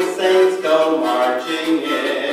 the saints go marching in.